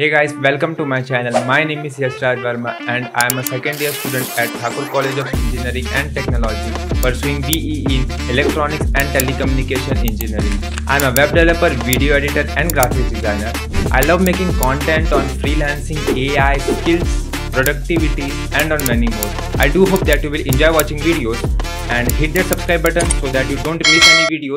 Hey guys, welcome to my channel. My name is Yashraj Verma and I am a second year student at Thakur College of Engineering and Technology pursuing BE in Electronics and Telecommunication Engineering. I am a web developer, video editor and graphic designer. I love making content on freelancing, AI, skills, productivity and on many more. I do hope that you will enjoy watching videos and hit that subscribe button so that you don't miss any videos